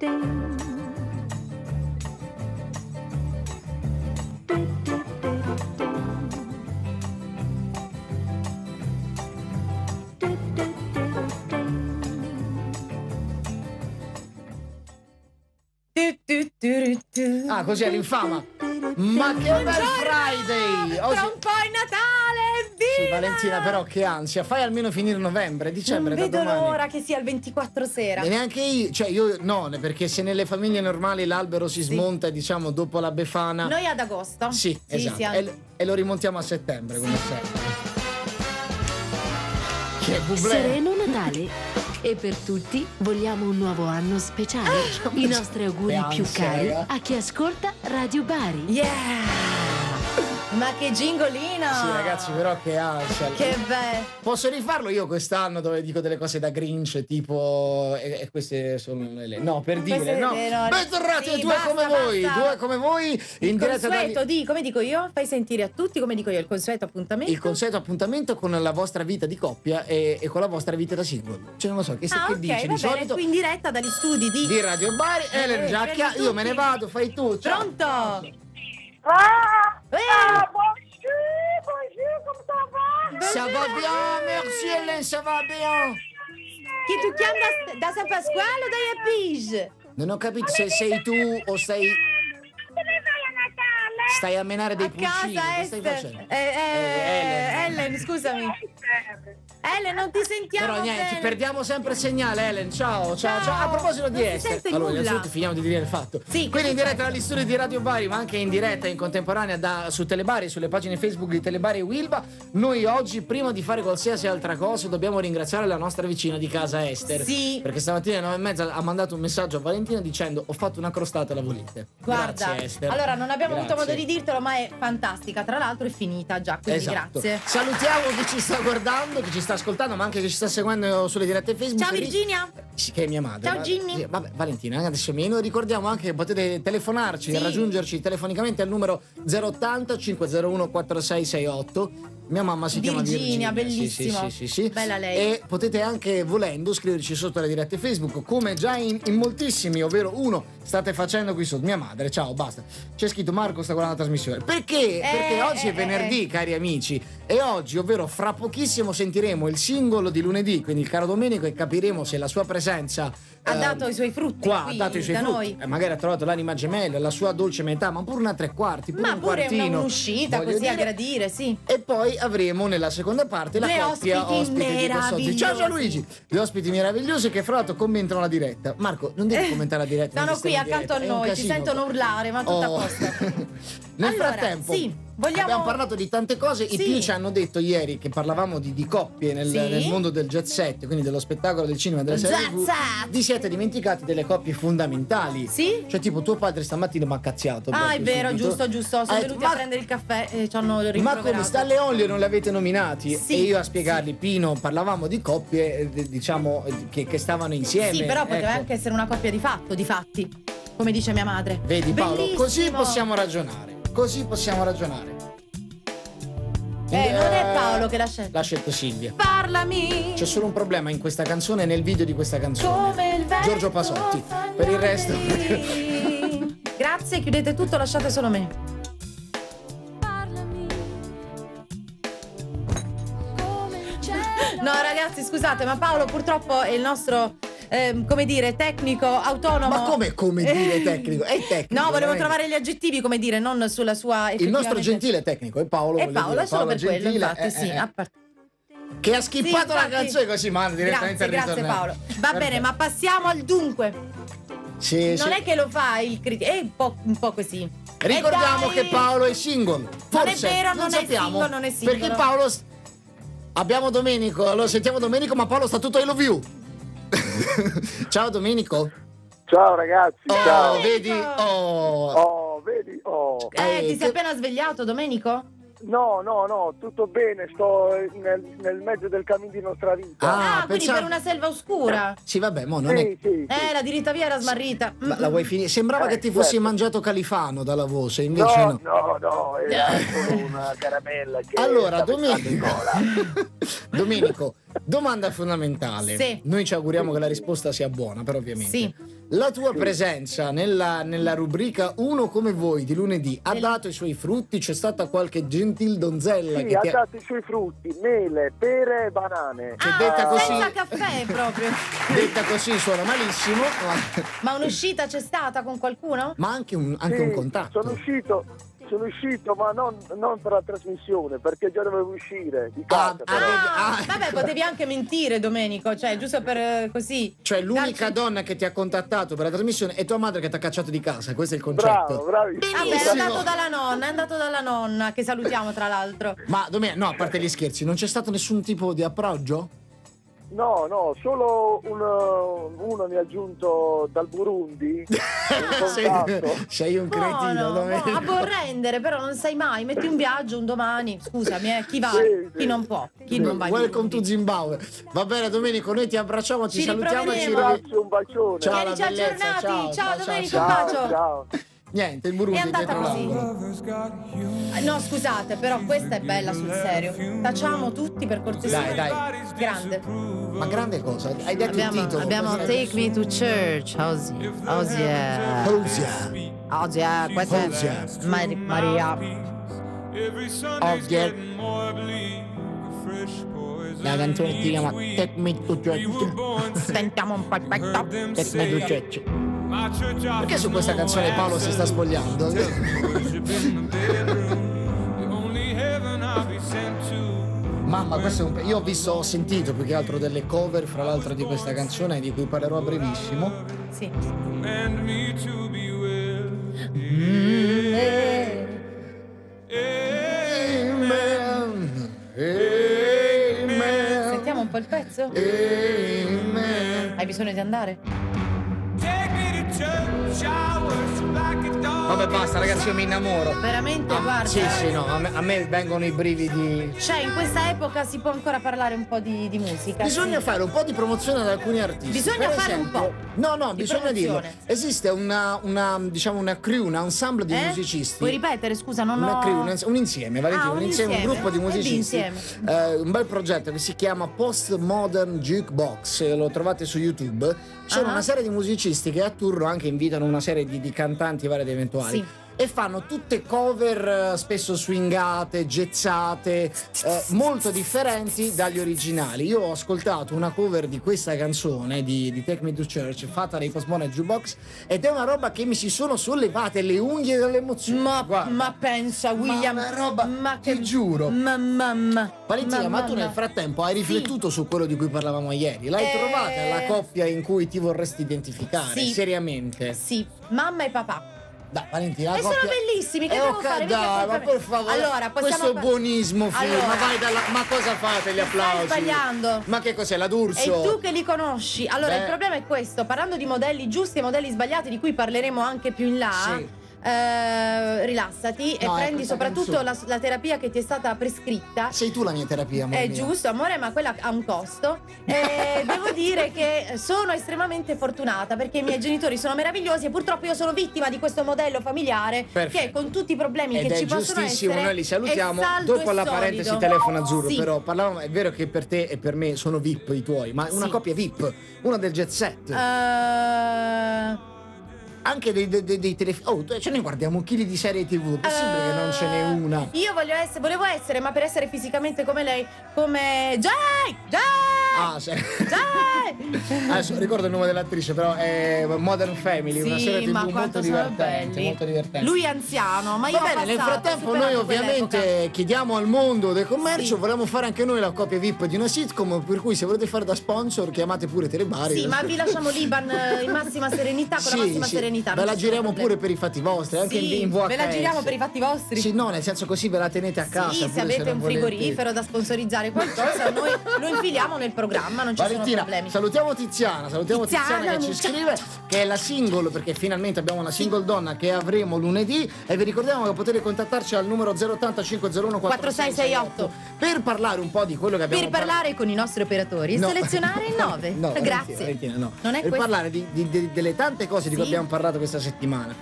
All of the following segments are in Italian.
day Ah, così è l'infama. Ma che bel Friday! Oggi... Tra un po' è Natale, Sì, Valentina, però che ansia. Fai almeno finire novembre, dicembre non da vedo l'ora che sia il 24 sera. E neanche io, cioè io no, perché se nelle famiglie normali l'albero si smonta, sì. diciamo, dopo la Befana. Noi ad agosto. Sì, sì esatto. E, e, lo rimontiamo a settembre, come sempre. Che bublé. Sereno Natale. E per tutti vogliamo un nuovo anno speciale. I nostri auguri più cari a chi ascolta Radio Bari. Yeah! Ma che gingolino! Sì, ragazzi, però che ansia. Che bello! Posso rifarlo io quest'anno dove dico delle cose da Grinch, tipo. E, e queste sono le. No, per dire, no. Bentornati sì, due basta, come basta. voi, due come voi. Il in diretta consueto dagli... di, come dico io? Fai sentire a tutti, come dico io, il consueto appuntamento. Il consueto appuntamento con la vostra vita di coppia e, e con la vostra vita da single. Cioè, non lo so, che, ah, che okay, dici di solito. qui in diretta dagli studi di. Di Radio Bari, eh, Ele Giacchia, io me ne vado, fai tu. Ciao. Pronto? Ah, ah, bonjour, bonjour, comment ça va Ça va bien, merci Hélène, ça va bien. Chi tu chiami da, da San Pasquale o da Iapige? Non ho capito se sei tu o sei Stai a menare dei a pulcini. Casa, che stai facendo? Eh, eh, eh, Ellen. Ellen, scusami. Ellen, non ti sentiamo Però niente, bene. perdiamo sempre il segnale, Ellen. Ciao, ciao, ciao. ciao. A proposito di essere. Allora, innanzitutto finiamo di dire il fatto. Sì, Quindi in diretta dagli studi di Radio Bari, ma anche in diretta in contemporanea da, su Telebari, sulle pagine Facebook di Telebari e Wilba. Noi oggi, prima di fare qualsiasi altra cosa, dobbiamo ringraziare la nostra vicina di casa Esther. Sì. Perché stamattina alle 9 e mezza ha mandato un messaggio a Valentina dicendo: Ho fatto una crostata, la volete. Guarda, Grazie, Esther. allora non abbiamo Grazie. avuto modo di dirtelo, ma è fantastica. Tra l'altro è finita già, quindi esatto. grazie. Salutiamo chi ci sta guardando, chi ci sta ascoltando, ma anche chi ci sta seguendo sulle dirette Facebook. Ciao Virginia. Sì, che è mia madre. Ciao Ginny. Vabbè, Valentina, adesso mi ricordiamo anche che potete telefonarci sì. e raggiungerci telefonicamente al numero 080 501 4668 mia mamma si Virginia, chiama Virginia, bellissimo. Sì, sì, sì, sì, Bella lei. E potete anche, volendo, scriverci sotto le dirette Facebook, come già in, in, moltissimi, ovvero uno, state facendo qui sotto. Mia madre, ciao, basta. C'è scritto Marco sta guardando la trasmissione. Perché? Eh, Perché oggi eh, è venerdì, eh. cari amici. E oggi, ovvero fra pochissimo, sentiremo il singolo di lunedì, quindi il caro Domenico, e capiremo se la sua presenza ha dato i suoi frutti. Qua ha dato i suoi frutti. Eh, magari ha trovato l'anima gemella, la sua dolce metà, ma pure una tre quarti, pure ma un pure quartino. Una, un'uscita così dire. a gradire, sì. E poi avremo nella seconda parte la Le coppia ospiti, ospiti Ciao Gianluigi! Gli ospiti meravigliosi che fra l'altro commentano la diretta. Marco, non devi commentare la diretta. Sono qui accanto a noi, ci sentono urlare, ma tutto oh. a posto. Nel allora, frattempo, sì, vogliamo... abbiamo parlato di tante cose. Sì. I più ci hanno detto ieri che parlavamo di, di coppie nel, Sì. nel mondo del jet set, quindi dello spettacolo, del cinema, delle serie TV. Vi siete dimenticati delle coppie fondamentali. Sì? Cioè, tipo, tuo padre stamattina mi ha cazziato. Ah, è vero, subito. giusto, giusto. Sono detto, venuti "Ma- a prendere il caffè e ci hanno Ma rimproverato. come sta Leonlio non li avete nominati? Sì. E io a spiegarli, Pino, parlavamo di coppie, eh, diciamo, eh, che, che stavano insieme. Sì, però poteva ecco. anche essere una coppia di fatto, di fatti. Come dice mia madre. Vedi Paolo, Bellissimo. così possiamo ragionare. Così possiamo ragionare. Eh, non è Paolo che l'ha scelto. L'ha scelto Silvia. Parlami. C'è solo un problema in questa canzone e nel video di questa canzone. Come il vento Giorgio Pasotti. Per il resto. Grazie, chiudete tutto, lasciate solo me. No, ragazzi, scusate, ma Paolo purtroppo è il nostro, ehm, come dire, tecnico autonomo. Ma come, come dire tecnico? È tecnico. No, volevo veramente. trovare gli aggettivi, come dire, non sulla sua Il nostro gentile tecnico è Paolo. Voglio Paolo dire, è solo per quello, Gentile, infatti, eh, sì. eh, a part- Che ha skippato Sì, la canzone così manda direttamente Grazie, al grazie. Paolo. Va bene, ma passiamo al dunque. Sì, Non sì. è che lo fa il critico, è un po', un po' così. Ricordiamo che Paolo è single. Forse, vero, non è sappiamo, single, non è singolo. Perché Paolo. Abbiamo Domenico, lo sentiamo Domenico, ma Paolo sta tutto I love you. Ciao Domenico. Ciao ragazzi, Oh, ciao. vedi? Oh. Oh, vedi? Oh. Eh, Eh, ti sei appena svegliato, Domenico? No, no, no, tutto bene, sto nel, nel mezzo del cammino di nostra vita. Ah, Ah, quindi pensavo- per una selva oscura. Sì, vabbè, mo non è. sì, sì, Eh, la diritta via era smarrita. Ma la vuoi finire? Sembrava Eh, che ti fossi certo. mangiato Califano dalla voce, invece No, no. no, no, era solo una caramella che Allora, Domenico. Domenico, domanda fondamentale. Sì. Noi ci auguriamo che la risposta sia buona, però ovviamente. Sì. La tua presenza nella, nella rubrica Uno come voi di lunedì ha dato i suoi frutti? C'è stata qualche gentil donzella Sì, che ha ti ha... dato i suoi frutti, mele, pere e banane. Che Ah, detta così- senza caffè proprio. Detta così suona malissimo, ma, Ma un'uscita c'è stata con qualcuno? ma anche, un, anche Sì, un contatto. Sono uscito, sono uscito, ma non, non per la trasmissione, perché già dovevo uscire di Ah, casa. ah, però. ah. Ah, vabbè, potevi anche mentire, Domenico, cioè giusto per eh, così. Cioè l'unica Darci- donna che ti ha contattato per la trasmissione è tua madre che ti ha cacciato di casa, questo è il Bravo, concetto. bravissimo. Vabbè, è andato dalla nonna, è andato dalla nonna, che salutiamo tra l'altro. Ma Domenica, no, a parte gli scherzi, non c'è stato nessun tipo di appoggio? No, no, solo un, uh, uno mi ha aggiunto dal Burundi. un sei, sei un cretino, Buono, Domenica. buono, a borrendere, però non sai mai, metti un viaggio un domani. Scusami, eh, chi va, Sì, sì. chi non può, chi non va. Welcome to. Zimbabwe. Va bene, Domenico, noi ti abbracciamo, ti Ci salutiamo e ci Grazie, un bacione. Ciao, aggiornati, ciao, ciao, ciao, Domenico, ciao, un bacio. ciao. Niente, il Burundi È andata così. No, scusate, però questa è bella sul serio. Tacciamo tutti per cortesia. Dai, dai. Grande. Ma grande cosa, hai detto il Abbiamo, titolo. abbiamo Take Me to Church, Ozzy. Ozzy è... Osia. Oggi è... Questa è... Mari- Maria. Ozia. La canzone si chiama Take Me to Church. Sentiamo un po' il pezzo. Take Me to Church. Perché su questa canzone Paolo si sta spogliando? Mamma, questo è un... Io ho visto, ho sentito più che altro delle cover, fra l'altro, di questa canzone di cui parlerò a brevissimo. Sì. Amen. Amen. Sentiamo un po' il pezzo? Hai bisogno di andare? Vabbè, basta, ragazzi, io mi innamoro. Veramente, Ah, guarda. Sì, sì, no, a me, a me vengono i brividi. Cioè, in questa epoca si può ancora parlare un po' di, di musica. Bisogna sì. fare un po' di promozione ad alcuni artisti. Bisogna Per fare un esempio- po' No, no, di bisogna dirlo. promozione. Esiste una, una, diciamo, una crew, un ensemble di Eh? musicisti. Puoi ripetere, scusa, non Una ho... crew, un, un insieme, Valentina, Ah, un, un insieme, un insieme. gruppo di musicisti. eh, un bel progetto che si chiama Postmodern Jukebox, eh, lo trovate su YouTube. Sono Ah. una serie di musicisti che a turno anche invitano una serie di, di cantanti vari ed eventuali. Sì. E fanno tutte cover eh, spesso swingate, gezzate, eh, molto differenti dagli originali. Io ho ascoltato una cover di questa canzone di, di Take Me to Church fatta dai Postmodern Jukebox ed è una roba che mi si sono sollevate le unghie dall'emozione. Ma, ma pensa, William. una roba, ma ti giuro. Ma, mamma. Valentina, ma, tu nel frattempo hai riflettuto su quello di cui parlavamo ieri? L'hai Eh. trovata la coppia in cui ti vorresti identificare? Sì. Seriamente? Sì, mamma e papà. Dai, Valentina, E sono coppia... bellissimi, che Eh, devo fare? Dai, ma per favore. Allora, possiamo Questo buonismo. Allora. ma vai dalla. Ma cosa fate gli applausi? Stai sbagliando. Ma che cos'è? La E D'Urso? tu che li conosci. Allora, Beh. il problema è questo: parlando di modelli giusti e modelli sbagliati, di cui parleremo anche più in là. Sì. Eh, rilassati e No, è prendi questa soprattutto la, la terapia che ti è stata prescritta. Sei tu la mia terapia, amore È mio. giusto, amore, ma quella ha un costo. E devo dire che sono estremamente fortunata perché i miei genitori sono meravigliosi e purtroppo io sono vittima di questo modello familiare Perfetto. che con tutti i problemi Ed che ci possono giustissimo, essere noi li salutiamo. Dopo e la parentesi telefono azzurro, Sì. però parlavamo, è vero che per te e per me sono VIP i tuoi, ma una Sì. coppia VIP, una del jet set. Eh, Anche dei, dei, dei, dei telefoni. Oh, ce ne guardiamo chili di serie TV. Possibile che non ce n'è eh, una? Io voglio essere, volevo essere, ma per essere fisicamente come lei, come Jay! Jay! Ah, sì. Jay! Adesso ricordo il nome dell'attrice, però è Modern Family, una Sì, serie TV molto divertente, molto divertente. Lui è anziano, ma io Va bene, nel frattempo noi ovviamente quell'epoca. chiediamo al mondo del commercio, Sì. vogliamo fare anche noi la copia VIP di una sitcom, per cui se volete fare da sponsor chiamate pure Telebari. Sì, ma vi lasciamo l'Iban eh, in massima serenità, con la Sì, massima sì. serenità. Ve la giriamo problemi. pure per i fatti vostri, anche Sì, in VHS. ve la giriamo per i fatti vostri. Sì, no, nel senso così ve la tenete a casa. Sì, se avete non un volete. frigorifero da sponsorizzare qualcosa, noi lo infiliamo nel programma, non ci sono Valentina, problemi. salutiamo Tiziana, salutiamo Tiziana, Tiziana, che ci scrive che è la single perché finalmente abbiamo una single donna che avremo lunedì e vi ricordiamo che potete contattarci al numero 080 501 4668 per parlare un po' di quello che abbiamo Per parlare con i nostri operatori e No. selezionare il 9. No, Grazie. Valentina, no. Non è per questo. parlare di- di- di- delle tante cose di cui Sì. abbiamo parlato questa settimana.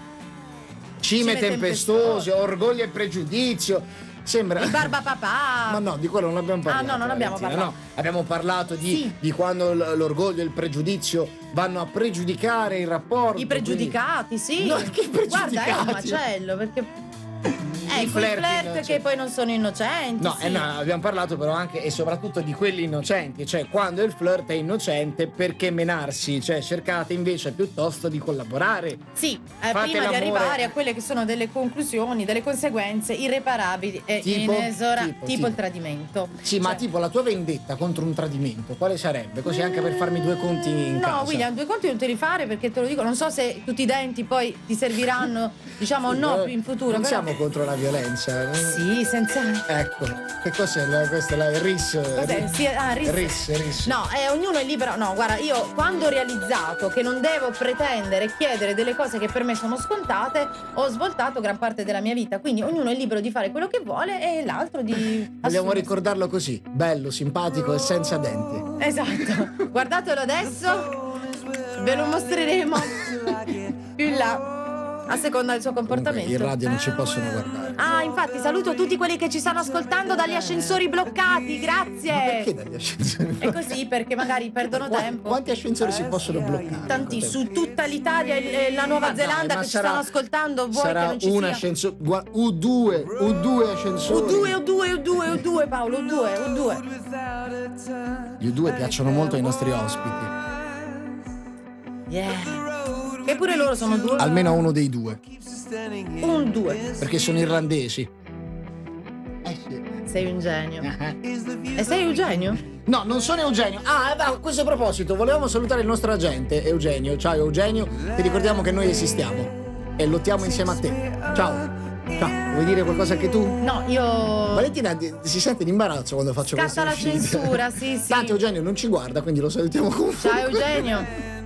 Cime Cime tempestose, orgoglio e pregiudizio. Sembra Il barba papà. Ma no, di quello non abbiamo parlato. Ah, no, non abbiamo Valentina, parlato. no. abbiamo parlato di, Sì. di quando l'orgoglio e il pregiudizio vanno a pregiudicare il rapporto. I pregiudicati, sì. No, che Guarda, è un pregiudicati? macello perché. Ecco, i flirt flirt, che poi non sono innocenti. No, sì. eh no, abbiamo parlato però anche e soprattutto di quelli innocenti, cioè quando il flirt è innocente perché menarsi, cioè cercate invece piuttosto di collaborare. Sì, eh, prima di l'amore. arrivare a quelle che sono delle conclusioni, delle conseguenze irreparabili e Tipo? inesorabili, Tipo, tipo, tipo. il tradimento. Sì, ma Cioè- tipo la tua vendetta contro un tradimento, quale sarebbe? Così anche per farmi due conti in no, casa. William, due conti non te li fare perché te lo dico, non so se tutti i denti poi ti serviranno, diciamo, o no in futuro. Non però- siamo contro la violenza. Sì, senza. Ecco, che cos'è la, questa? La RIS? Cos'è? Sì, ah, ris- RIS, RIS. No, eh, ognuno è libero. No, guarda, io quando ho realizzato che non devo pretendere e chiedere delle cose che per me sono scontate, ho svoltato gran parte della mia vita. Quindi ognuno è libero di fare quello che vuole e l'altro di. Vogliamo assumere- ricordarlo così, bello, simpatico e senza denti. Esatto. Guardatelo adesso. Ve lo mostreremo più in là. A seconda del suo Comunque, comportamento. in radio non ci possono guardare. Ah, infatti, saluto tutti quelli che ci stanno ascoltando dagli ascensori bloccati. Grazie. Ma perché dagli ascensori? È così perché magari perdono Qua- tempo. Quanti ascensori si possono bloccare? Tanti su tutta l'Italia e la Nuova Ma dai, Zelanda ma che ci sarà- stanno ascoltando, vuoi Sarà che non ci un sia? ascensore. gua- U2, U2 ascensori. U2, U2, U2, U2 Paolo, U2, U2. Gli U2 piacciono molto ai nostri ospiti. Yeah. Che pure loro sono due. Almeno uno dei due. Un due. Perché sono irlandesi. Eh sì. Sei un genio. Ah. E sei un genio? No, non sono Eugenio. Ah, a questo proposito, volevamo salutare il nostro agente, Eugenio. Ciao Eugenio, ti ricordiamo che noi esistiamo e lottiamo insieme a te. Ciao. Ciao, vuoi dire qualcosa anche tu? No, io. Valentina si sente in imbarazzo quando faccio Scatta la queste uscite. censura, sì, sì. Tanto Eugenio non ci guarda, quindi lo salutiamo comunque. Ciao Eugenio.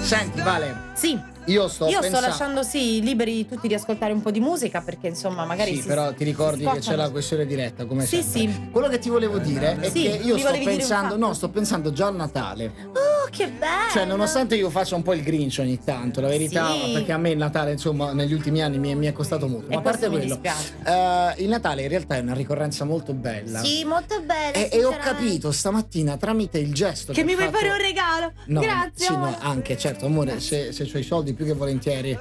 Senti, Vale, Sì, io sto io sto pensando... lasciando sì liberi tutti di ascoltare un po' di musica perché insomma magari Sì, si però ti ricordi che c'è la questione diretta, come Sì, sempre. sì. Quello che ti volevo dire è Sì, che io sto pensando, no, sto pensando già al Natale. Oh, che bello! Cioè, nonostante io faccia un po' il grinch ogni tanto, la verità, Sì. perché a me il Natale, insomma, negli ultimi anni mi è, mi è costato molto. E Ma a parte quello, eh, il Natale in realtà è una ricorrenza molto bella. Sì, molto bella. E, e ho capito stamattina tramite il gesto Che ho mi vuoi fatto- fare un regalo? No, Grazie. sì, no, anche, certo, amore, se, se ho i soldi più che volentieri.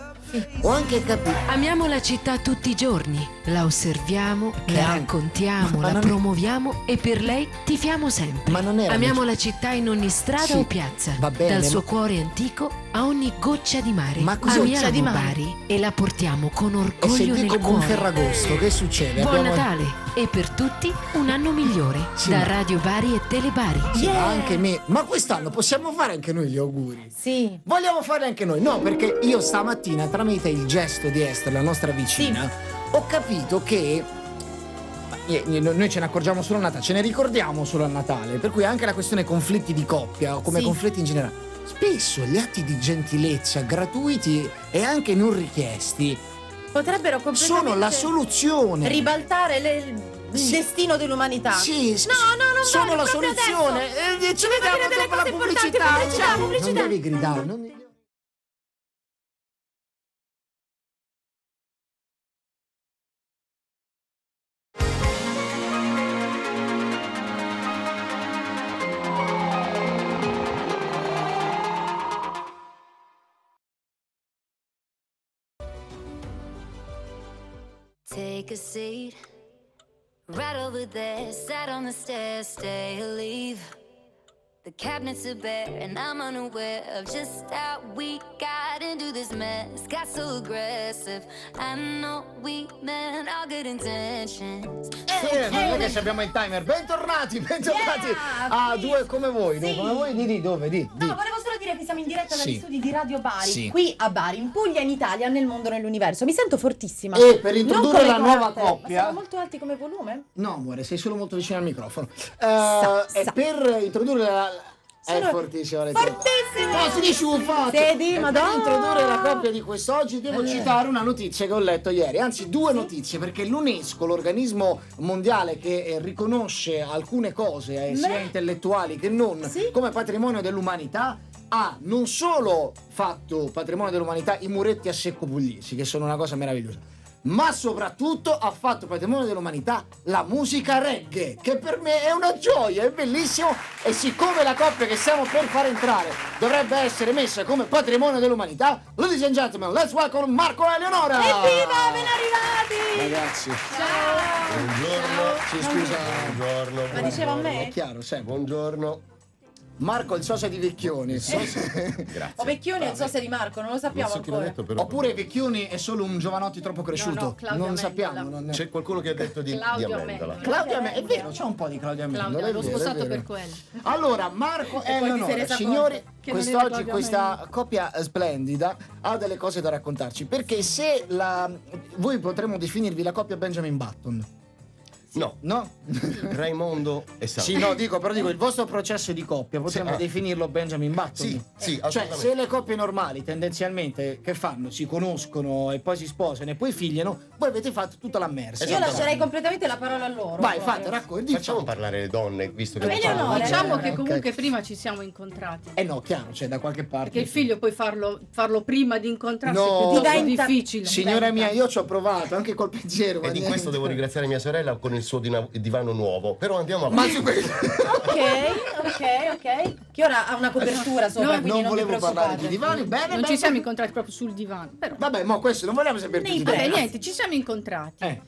Ho anche capito. Amiamo la città tutti i giorni, la osserviamo, la Neanche. raccontiamo, Ma la non promuoviamo e per lei tifiamo sempre. Ma non era Amiamo la città in ogni strada Sì, o piazza, va bene, dal suo ma- cuore antico a ogni goccia di mare. Ma cosa- Amiamo Goccia di mare. Bari e la portiamo con E se orgoglio dico nel buon cuore. Ferragosto, che succede? Buon Abbiamo- Natale e per tutti un anno migliore Sì, da ma- Radio Bari e Telebari. Sì, Yeah. anche me. Ma quest'anno possiamo fare anche noi gli auguri. Sì. Vogliamo fare anche noi? No, perché io stamattina, tramite il gesto di Esther, la nostra vicina, ho capito che. Noi ce ne accorgiamo solo a Natale, ce ne ricordiamo solo a Natale, per cui anche la questione conflitti di coppia o come Sì. conflitti in generale. Spesso gli atti di gentilezza gratuiti e anche non richiesti Potrebbero completamente sono la soluzione. ribaltare le- il Sì. destino dell'umanità. Sì, s- No, no, non sono vale, la soluzione. adesso. Eh, ci Dobbiamo vediamo dopo la pubblicità. pubblicità. Non devi gridare. non Take a seat. Right over there, sat on the stairs, stay or leave. The cabinets are bare, and I'm unaware of just how we got into this mess. Got so aggressive. I know we meant all good intentions. Eh, non è che se abbiamo il timer. Bentornati, bentornati Yeah, a due come voi. Due Sì. come voi, di, di dove? Di, di. No, volevo che siamo in diretta dagli Sì. studi di Radio Bari, Sì. qui a Bari, in Puglia, in Italia, nel mondo, nell'universo. Mi sento fortissima. E per introdurre la nuova carte. coppia- Ma sono molto alti come volume? No, amore, sei solo molto vicino al microfono. Eh, Sa, e sa. per introdurre la. È Sono fortissimo, Valentina. Fortissimo! No, si dice un fatto. Sedi, madonna. Per introdurre la coppia di quest'oggi devo Eh. citare una notizia che ho letto ieri, anzi due notizie, perché l'UNESCO, l'organismo mondiale che eh, riconosce alcune cose, eh, sia intellettuali che non, Sì. come patrimonio dell'umanità, ha non solo fatto patrimonio dell'umanità i muretti a secco puglisi, che sono una cosa meravigliosa, ma soprattutto ha fatto patrimonio dell'umanità la musica reggae, che per me è una gioia, è bellissimo e siccome la coppia che stiamo per far entrare dovrebbe essere messa come patrimonio dell'umanità, ladies and gentlemen, let's welcome Marco e Eleonora! Evviva, ben arrivati! Ragazzi, Ciao! Buongiorno. ci scusa, Buongiorno. Ma diceva a è me? chiaro, sempre. Buongiorno. Marco il socio di Vecchioni. Grazie. O Vecchioni o Zose di Marco, non lo Non sappiamo so chi l'ha ancora. detto, però. Oppure Vecchioni è solo un giovanotti troppo cresciuto. no, Claudio non sappiamo. non- C'è qualcuno che ha detto di, Claudio di Amendola. Claudia Amendola, è vero, c'è un po' di Claudia Amendola. Claudia, è l'ho è sposato per quello. Allora, Marco e Eleonora, resa signori, non quest'oggi questa coppia splendida ha delle cose da raccontarci. Perché se la. Voi potremmo definirvi la coppia Benjamin Button, No, no? Raimondo e Sandra. Sì, no, dico, però dico, il vostro processo di coppia potremmo Sì, ah. definirlo Benjamin Button. Sì, sì, Cioè, se le coppie normali tendenzialmente che fanno? Si conoscono e poi si sposano e poi figliano, voi avete fatto tutta la merce. Io lascerei completamente la parola a loro. Vai, proprio. fate, racconti. Facciamo parlare le donne, visto che Eleonora, Diciamo Eh, che comunque prima ci siamo incontrati. Eh no, chiaro, cioè da qualche parte. Perché il figlio poi farlo, farlo prima di incontrarsi No. è difficile. Signora mia, io ci ho provato anche col pensiero. in niente. questo devo ringraziare mia sorella con il suo dina- divano nuovo. Però andiamo Ma avanti. su questo. Ok, ok, ok. Che ora ha una copertura sopra, No, quindi non non, vi volevo parlare di divani, bene, Non bene. ci siamo incontrati proprio sul divano. Però. Vabbè, ma questo non vogliamo sapere Nei tutti i Vabbè, niente, ci siamo incontrati. Eh.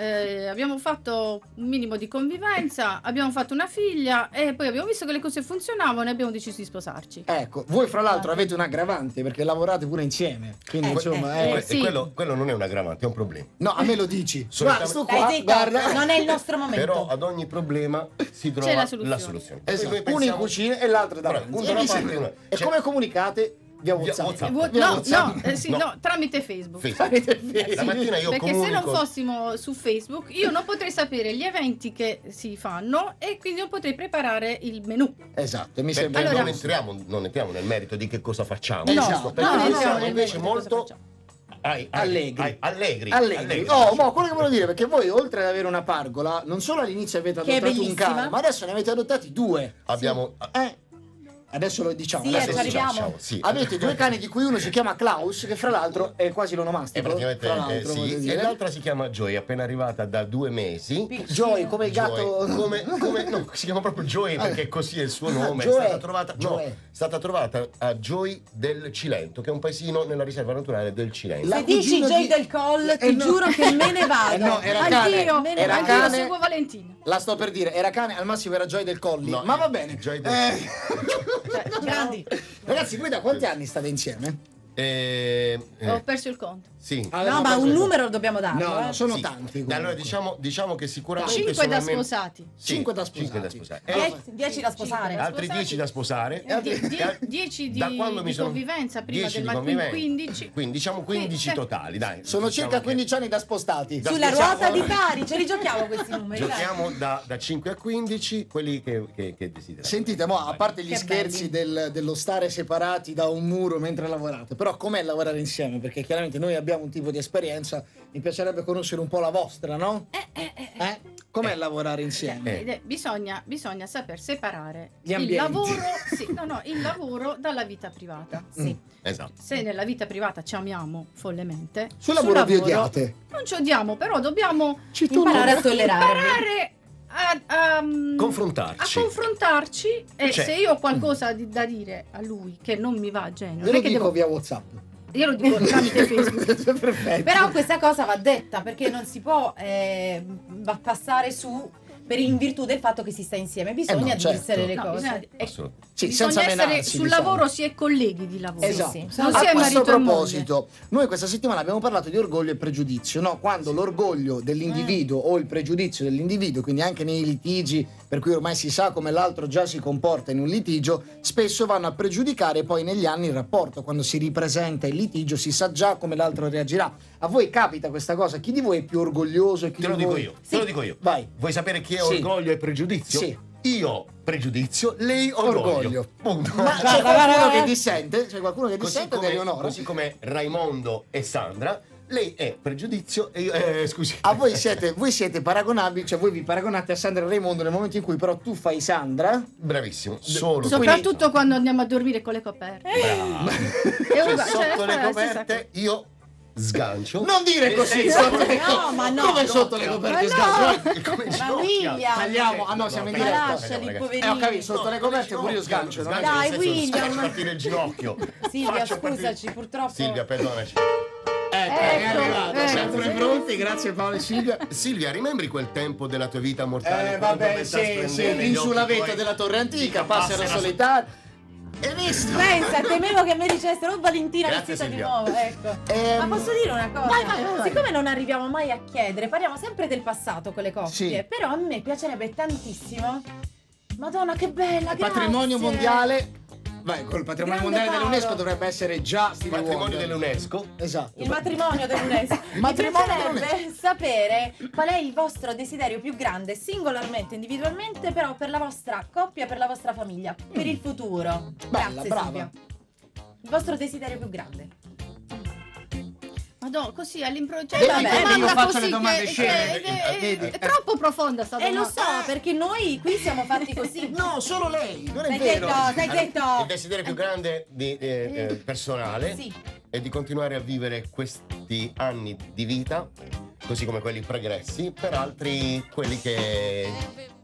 Eh, abbiamo fatto un minimo di convivenza, abbiamo fatto una figlia e poi abbiamo visto che le cose funzionavano e abbiamo deciso di sposarci. Ecco, voi fra l'altro avete un aggravante perché lavorate pure insieme. Quindi Eh, insomma, eh, eh, Que- sì. e quello, quello non è un aggravante, è un problema. no, a me lo dici. Guarda, sto Dai, qua, zitto, guarda. non è il nostro momento. Però ad ogni problema si trova la la soluzione. soluzione. Esatto, noi uno in pensiamo- cucina e Però, E, da uno- e cioè- come comunicate? Via Via WhatsApp. WhatsApp. Vu- Via no, WhatsApp. no, eh, sì, No. no, tramite Facebook. Facebook. Facebook. La mattina io Perché se comunico. non fossimo su Facebook, io non potrei sapere gli eventi che si fanno e quindi non potrei preparare il menù. Esatto, mi Perché sembra. Allora- non, entriamo, non entriamo nel merito di che cosa facciamo. No, giusto? no, Perché no, siamo invece molto ai- ai- Allegri. ai- allegri. Allegri. Oh, ma quello che volevo dire, perché voi oltre ad avere una pargola, non solo all'inizio avete adottato un cane, ma adesso ne avete adottati due. Abbiamo Eh, adesso lo diciamo. Sì, adesso eh, lo ci diciamo. sì. Avete due cani di cui uno si chiama Klaus, che fra l'altro è quasi l'onomastico. praticamente fra eh, l'altro, voglio sì. E l'altra si chiama Joy, appena arrivata da due mesi. Joy, come il gatto. Come, come- no, si chiama proprio Joy perché così è il suo nome. Joy. È stata trovata, no, Joy. è stata trovata a Joy del Cilento, che è un paesino nella riserva naturale del Cilento. La Se dici Joy di- del Coll, ti Eh, no. giuro che me ne vado. Eh, no, era Anch'io, cane. Era anch'io cane. seguo Valentina. La sto per dire, era cane, al massimo era Joy del Colli. No, ma eh, va bene. Joy del- Eh, Cioè, grandi. Ragazzi, voi da quanti anni state insieme? Eh, eh, Ho perso il conto. Sì. No, ma un numero lo dobbiamo darlo. No, no, eh. sono Sì. tanti. Allora comunque. diciamo, diciamo che sicuramente Cinque sono da almeno- sposati. Sì, Cinque da sposati. cinque da sposare. Eh, E- Die- dieci da sposare. Cinque altri sposati. 10 da sposare Eh, die- die- e al- 10 di, da quando mi di sono- convivenza prima 10 del matrimonio, convivenza. 15. quindi diciamo 15 Sì, sì. totali dai Sono Diciamo circa che 15 anni da spostati. Da- Sulla diciamo- ruota di pari, ce li giochiamo questi numeri. giochiamo da, da 5 a 15 quelli che, che, che desiderate Sentite, mo, a parte gli Che scherzi del- dello stare separati da un muro mentre lavorate, però com'è lavorare insieme? Perché chiaramente noi abbiamo un tipo di esperienza, mi piacerebbe conoscere un po' la vostra, no? Eh? Com'è lavorare insieme? È- Bisogna, bisogna saper separare Gli il lavoro, sì, no, no, il lavoro dalla vita privata. Sì. esatto Se nella vita privata ci amiamo follemente, Sul lavoro vi odiate. Non ci odiamo, però dobbiamo Ci Imparare a tollerarvi. imparare a, a, mm, a confrontarci confrontarci e Cioè- se io ho qualcosa di- da dire a lui che non mi va a genio, Ve non lo è che dico devo, via WhatsApp. Io lo dico tramite Facebook. Però questa cosa va detta perché non si può eh, passare su per in virtù del fatto che si sta insieme. Bisogna Eh no, certo. le No, cose. bisogna- e- assolutamente Sì, bisogna senza essere menarsi, sul diciamo. lavoro si è colleghi di lavoro. Esatto. sì. Non a si è questo proposito, noi questa settimana abbiamo parlato di orgoglio e pregiudizio, no? Quando l'orgoglio dell'individuo o il pregiudizio dell'individuo, quindi anche nei litigi, per cui ormai si sa come l'altro già si comporta in un litigio, spesso vanno a pregiudicare poi negli anni il rapporto. Quando si ripresenta il litigio si sa già come l'altro reagirà. A voi capita questa cosa? Chi di voi è più orgoglioso e chi te lo di dico voi... io te lo dico io Vai. vuoi sapere chi è Sì. orgoglio e pregiudizio? Sì. io pregiudizio lei orgoglio, Orgoglio. punto Ma c'è Guarda, qualcuno che dissente? C'è qualcuno che così dissente come, Eleonora? così come Raimondo e Sandra lei è pregiudizio e io eh, scusi A voi siete, voi siete paragonabili, cioè voi vi paragonate a Sandra e Raimondo nel momento in cui però tu fai Sandra. bravissimo solo Soprattutto quando andiamo a dormire con le coperte. bravo È Cioè, cioè, sotto è le coperte io sgancio. Non dire così, sotto le No, ma no. Come sotto le coperte Ma sgancio? Come. William! Tagliamo. Ah no, siamo in No, diretta. lasciali, ragazzi. Eh, poverino. ho capito, sotto le coperte pure io sgancio. non Dai, William. Faccio partire il ginocchio. Silvia, scusaci, purtroppo. Silvia, perdonaci. Ecco, è Ecco, arrivato. ecco, Sempre sì. pronti, grazie Paolo e Silvia. Silvia, rimembri quel tempo della tua vita mortale? Eh vabbè, sì, sì, l'insulavetto occhi tuoi? della torre antica, Passera passero su- solitario. Hai visto? Pensa, temevo che mi dicessero Valentina Grazie, vestita di nuovo, ecco. Ehm, Ma posso dire una cosa? Vai, vai, vai. Siccome non arriviamo mai a chiedere, parliamo sempre del passato con le coppie, Sì. però a me piacerebbe tantissimo. Madonna, che bella, il patrimonio mondiale. Vai, col patrimonio Grande mondiale Paolo. dell'UNESCO dovrebbe essere già Stevie Patrimonio Wonder. dell'UNESco. Esatto. Il matrimonio dell'UNESCO. Mi Matrimonio piacerebbe sapere qual è il vostro desiderio più grande, singolarmente, individualmente, però per la vostra coppia, per la vostra famiglia, per il futuro. Bella, Grazie, brava. Silvia. Il vostro desiderio più grande. Madonna, così all'improvviso. Vedi come domanda io faccio così le domande che- che- vedi? È troppo profonda sta Eh, lo domanda. so, perché noi qui siamo fatti così. No, solo lei, non è Stai vero. zitto, stai Il zitto. desiderio più grande di, eh, eh, personale Sì. è di continuare a vivere questi anni di vita, così come quelli pregressi, per altri quelli che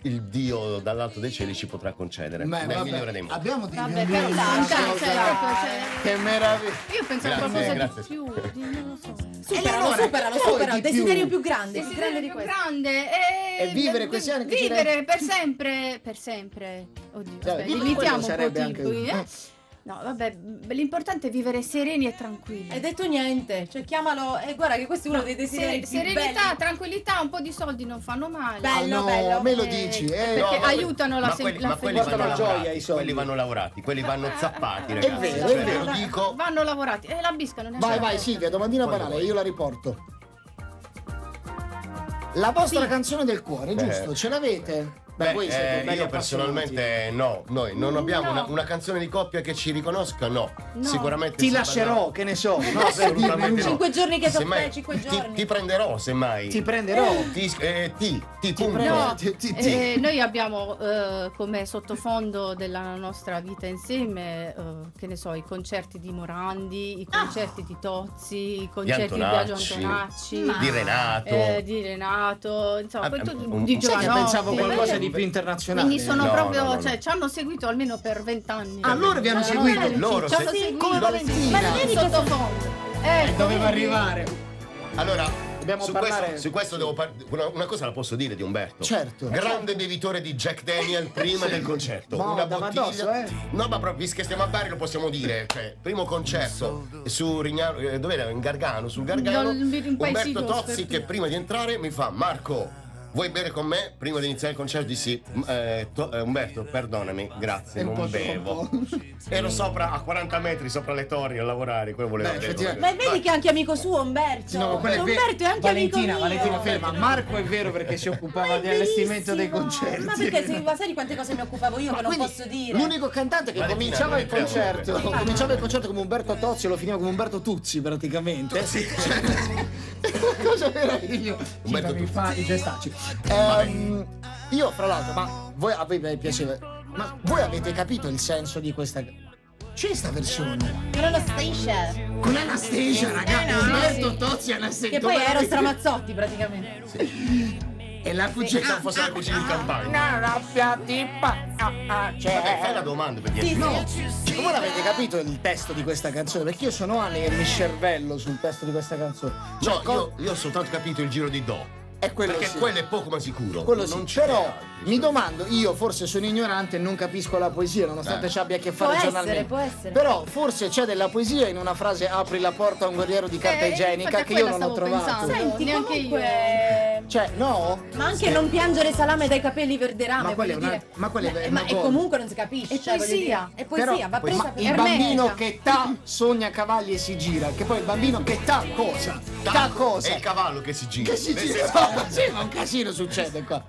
il Dio dall'alto dei cieli ci potrà concedere. Beh, nel vabbè, migliore dei modi. abbiamo dei Vabbè, cantante, Cioè, cioè, Che meraviglia. Io pensavo Grazie, qualcosa grazie. di più, di, non lo so. Superalo, allora, superalo, superalo. Desiderio più grande, più grande Desiderio di più questo. grande è, E vivere questi anni che ci vivere per sempre per sempre oddio Cioè, limitiamo un po' i tempi, eh. Eh. no vabbè l'importante è vivere sereni e tranquilli Hai detto niente, cioè chiamalo e guarda che questo è uno dei desideri Se- più serenità belli. tranquillità un po' di soldi non fanno male Bello, Ah, no, bello. me lo Eh, dici, eh. perché No, ma- aiutano la, ma se- quelli, la ma quelli vanno gioia lavorati, i soldi. quelli vanno lavorati, quelli vanno zappati, È ragazzi. vero, Cioè, è ve vero. lo dico. vanno lavorati e la bisca non è Vai, vero. vai, Silvia, domandina banale, io la riporto. La vostra canzone del cuore, Beh. giusto? Ce l'avete? Beh, Beh, voi siete eh, belli io personalmente no, noi non abbiamo No. una, una canzone di coppia che ci riconosca, no. No. Sicuramente Ti lascerò, parla- che ne so, no, per Assolutamente no. uno. Cinque giorni che Semmai soffre, cinque ti- giorni. Ti, prenderò semmai. Ti prenderò. Ti, eh, ti, ti, punto. prendo. No, Ti- ti- ti- eh, noi abbiamo eh, come sottofondo della nostra vita insieme, eh, che ne so, i concerti di Morandi, i concerti di Tozzi, i concerti di Biagio Antonacci, Di Renato. eh, di Renato, insomma, Ah, poi tu- un- di Giovanotti. pensavo qualcosa eh, di più internazionale. Quindi sono No, proprio, no, no, no. cioè, ci hanno seguito almeno per vent'anni. Ah, loro vi hanno Eh, seguito? sì, Loro ci hanno se- seguito. come Valentina. Ma non eri sottofondo. Eh, Ecco, doveva vedi? arrivare. Allora, su, parlare- questo, su questo devo par- una, una cosa la posso dire di Umberto. Certo. Grande bevitore di Jack Daniel prima del concerto. Ma una bottiglia. addosso, eh? No, ma proprio visto che stiamo a Bari lo possiamo dire. Cioè, primo concerto su Rignano, eh, dove era? In Gargano, sul Gargano. Non Umberto Tozzi che prima di entrare mi fa Marco. Vuoi bere con me? Prima di iniziare il concerto dissi "M- eh, To- eh, Umberto, perdonami, grazie, È un po' non bevo. troppo. Ero sopra a 40 metri sopra le torri a lavorare, quello voleva Beh, bere. effettivamente- Ma vedi che è anche amico suo Umberto. No, quello è vero. Umberto è anche Valentina, amico mio. Valentina, ferma. Marco è vero perché si occupava è di allestimento dei verissimo. concerti. Ma perché se, ma sai di quante cose mi occupavo io Ma che non quindi posso dire? L'unico cantante che Valentina, cominciava il entriamo concerto, cominciava il concerto come Umberto Tozzi e lo finiva come Umberto Tuzzi praticamente. Cioè, cosa meravigliosa. Umberto mi Tuzzi. fa i gestacci. Ehm, io, fra l'altro, ma voi avete piacere. Ma voi avete capito il senso di questa. C'è sta versione? Era la station. Con Anastasia, ragazzi. Eh, no, Umberto sì. Tozzi e Anastasia. Che poi ero Stramazzotti praticamente. E la cugina. Pensavo fosse la cucina in campagna. Non arrabbiati, pa- ah, ah, c'è. Vabbè, fai la domanda per dire. Sì, No, sì. come l'avete capito il testo di questa canzone? Perché io sono anni che mi scervello sul testo di questa canzone. Cioè, No, co- io, io ho soltanto capito il giro di Do. è quello Perché sì. quello è poco ma sicuro. Quello sì, Non c'è però altri. mi domando, io forse sono ignorante e non capisco la poesia, nonostante Eh. ci abbia a che Può fare essere, giornalmente. può essere. Però forse c'è della poesia in una frase apri la porta a un guerriero di carta Eh, igienica che io non ho trovato. pensando. Senti, Neanche comunque... Cioè, no? Ma anche non piangere salame dai capelli verderame, Ma è voglio una- dire. ma quella è Ma- una ma e cosa. comunque non si capisce. È cioè, poesia. dire, È poesia, Però- va presa ma per il bambino che ta sogna cavalli e si gira, che poi il bambino che ta cosa? Ta cosa? È il cavallo che si gira. Che si gira. No, sì, ma un casino succede qua.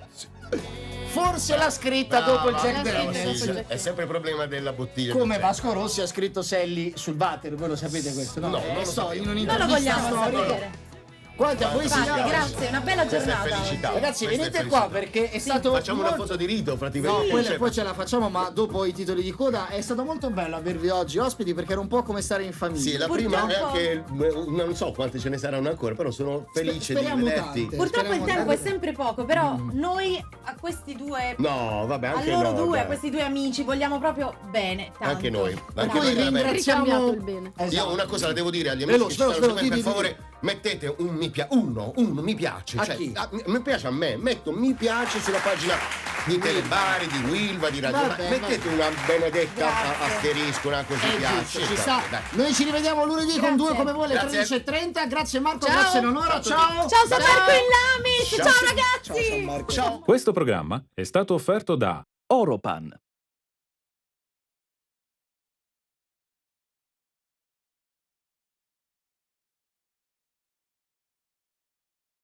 Forse l'ha scritta Brava, dopo il Jack Daniels. sì, È sempre il problema della bottiglia. Come Vasco Rossi ha scritto Sally sul water, voi lo sapete questo? No, No, Eh, non lo so, sapevo. in Non lo un'intervista vogliamo storica. Quanta poesia. Grazie, una bella Questa è giornata. felicità. Ragazzi, Questa è venite qua perché è stato Facciamo una molto- foto di rito ti No, quella poi ce la facciamo, ma dopo i titoli di coda è stato molto bello avervi oggi ospiti perché era un po' come stare in famiglia. Sì, la Purtroppo- prima è anche non so quante ce ne saranno ancora, però sono felice di speriamo vederti. tante. Purtroppo il tempo è tante. sempre poco, però Mm. noi a questi due No, vabbè, a anche loro no, due, a dai. questi due amici vogliamo proprio bene. Tanto. Anche noi. Per Anche cui ringraziamo bene. Esatto. Io una cosa la devo dire agli amici per favore mettete un mi piace, uno, uno mi piace, A cioè, chi? a- mi piace a me, metto mi piace sulla pagina di Telebari, di Wilva, di Radio, Vabbè, mettete vabbè. una benedetta a- asterisco, una così È piace. ci cioè, sta. dai. Noi ci rivediamo lunedì con Grazie. due come voi alle Grazie. 13.30. Grazie Marco, Ciao. grazie Leonora, Ciao ciao. Ciao San Marco in Lamis! Ciao. Ciao Ciao ragazzi! Marco. Ciao. Questo programma è stato offerto da Oropan,